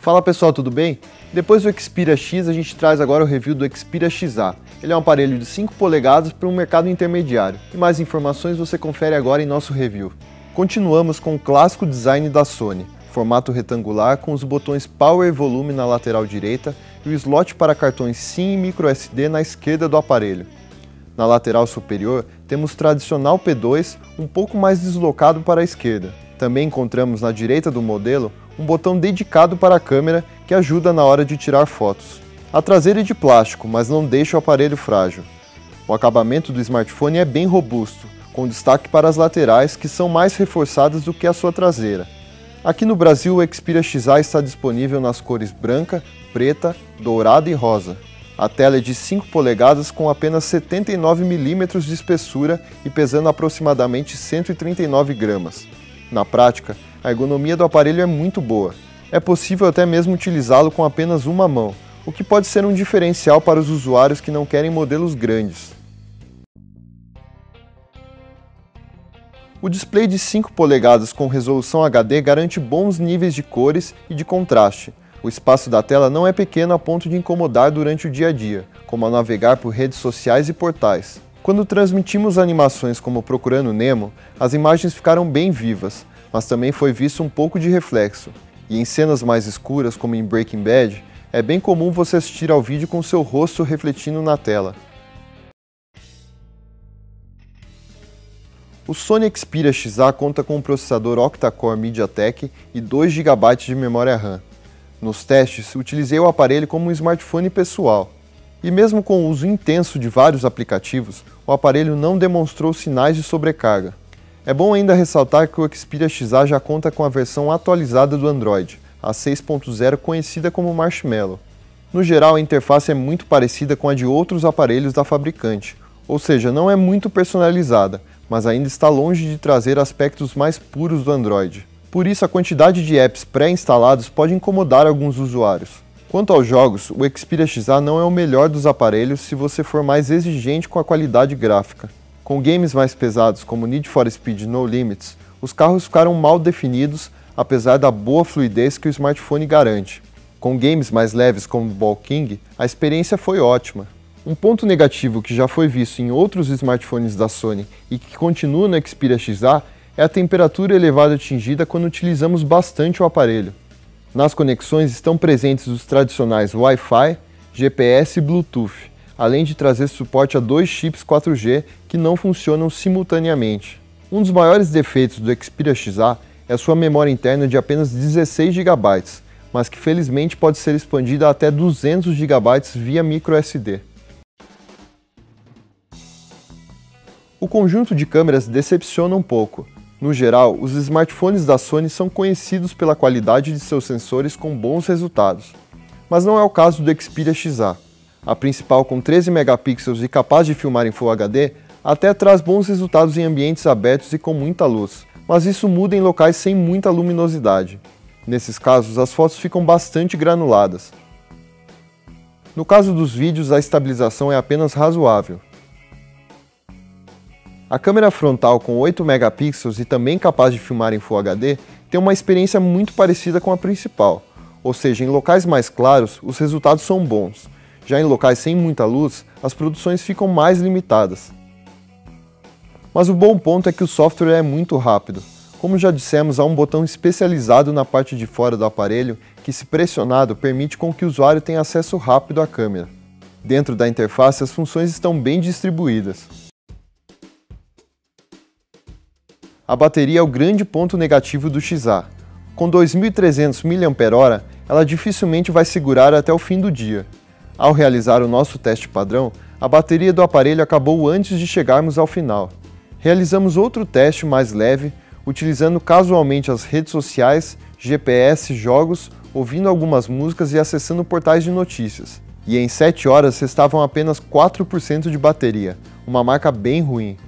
Fala pessoal, tudo bem? Depois do Xperia X, a gente traz agora o review do Xperia XA. Ele é um aparelho de 5 polegadas para um mercado intermediário. E mais informações você confere agora em nosso review. Continuamos com o clássico design da Sony, formato retangular com os botões Power e Volume na lateral direita e o slot para cartões SIM e microSD na esquerda do aparelho. Na lateral superior, temos o tradicional P2 um pouco mais deslocado para a esquerda. Também encontramos na direita do modelo um botão dedicado para a câmera que ajuda na hora de tirar fotos. A traseira é de plástico, mas não deixa o aparelho frágil. O acabamento do smartphone é bem robusto, com destaque para as laterais que são mais reforçadas do que a sua traseira. Aqui no Brasil, o Xperia XA está disponível nas cores branca, preta, dourada e rosa. A tela é de 5 polegadas com apenas 79 mm de espessura e pesando aproximadamente 139 gramas. Na prática, a ergonomia do aparelho é muito boa. É possível até mesmo utilizá-lo com apenas uma mão, o que pode ser um diferencial para os usuários que não querem modelos grandes. O display de 5 polegadas com resolução HD garante bons níveis de cores e de contraste. O espaço da tela não é pequeno a ponto de incomodar durante o dia a dia, como ao navegar por redes sociais e portais. Quando transmitimos animações como Procurando Nemo, as imagens ficaram bem vivas, mas também foi visto um pouco de reflexo. E em cenas mais escuras, como em Breaking Bad, é bem comum você assistir ao vídeo com seu rosto refletindo na tela. O Sony Xperia XA conta com um processador octa-core MediaTek e 2 GB de memória RAM. Nos testes, utilizei o aparelho como um smartphone pessoal. E mesmo com o uso intenso de vários aplicativos, o aparelho não demonstrou sinais de sobrecarga. É bom ainda ressaltar que o Xperia XA já conta com a versão atualizada do Android, a 6.0 conhecida como Marshmallow. No geral, a interface é muito parecida com a de outros aparelhos da fabricante, ou seja, não é muito personalizada, mas ainda está longe de trazer aspectos mais puros do Android. Por isso, a quantidade de apps pré-instalados pode incomodar alguns usuários. Quanto aos jogos, o Xperia XA não é o melhor dos aparelhos se você for mais exigente com a qualidade gráfica. Com games mais pesados como Need for Speed No Limits, os carros ficaram mal definidos, apesar da boa fluidez que o smartphone garante. Com games mais leves como Ball King, a experiência foi ótima. Um ponto negativo que já foi visto em outros smartphones da Sony e que continua no Xperia XA é a temperatura elevada atingida quando utilizamos bastante o aparelho. Nas conexões estão presentes os tradicionais Wi-Fi, GPS e Bluetooth, além de trazer suporte a dois chips 4G que não funcionam simultaneamente. Um dos maiores defeitos do Xperia XA é sua memória interna de apenas 16 GB, mas que felizmente pode ser expandida até 200 GB via microSD. O conjunto de câmeras decepciona um pouco. No geral, os smartphones da Sony são conhecidos pela qualidade de seus sensores com bons resultados, mas não é o caso do Xperia XA. A principal, com 13 megapixels e capaz de filmar em Full HD, até traz bons resultados em ambientes abertos e com muita luz, mas isso muda em locais sem muita luminosidade. Nesses casos, as fotos ficam bastante granuladas. No caso dos vídeos, a estabilização é apenas razoável. A câmera frontal com 8 megapixels e também capaz de filmar em Full HD tem uma experiência muito parecida com a principal, ou seja, em locais mais claros, os resultados são bons, já em locais sem muita luz, as produções ficam mais limitadas. Mas o bom ponto é que o software é muito rápido. Como já dissemos, há um botão especializado na parte de fora do aparelho que, se pressionado, permite com que o usuário tenha acesso rápido à câmera. Dentro da interface, as funções estão bem distribuídas. A bateria é o grande ponto negativo do XA. Com 2.300 mAh, ela dificilmente vai segurar até o fim do dia, ao realizar o nosso teste padrão, a bateria do aparelho acabou antes de chegarmos ao final. Realizamos outro teste mais leve, utilizando casualmente as redes sociais, GPS, jogos, ouvindo algumas músicas e acessando portais de notícias. E em 7 horas restavam apenas 4% de bateria, uma marca bem ruim.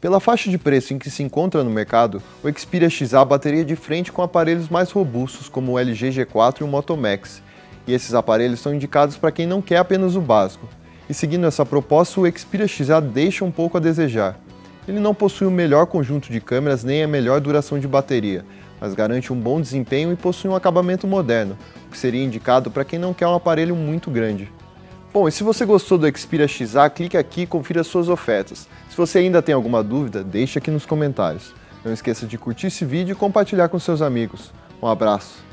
Pela faixa de preço em que se encontra no mercado, o Xperia XA bateria de frente com aparelhos mais robustos como o LG G4 e o Moto Max, e esses aparelhos são indicados para quem não quer apenas o básico. E seguindo essa proposta, o Xperia XA deixa um pouco a desejar. Ele não possui o melhor conjunto de câmeras nem a melhor duração de bateria, mas garante um bom desempenho e possui um acabamento moderno, o que seria indicado para quem não quer um aparelho muito grande. Bom, e se você gostou do Xperia XA, clique aqui e confira suas ofertas. Se você ainda tem alguma dúvida, deixe aqui nos comentários. Não esqueça de curtir esse vídeo e compartilhar com seus amigos. Um abraço!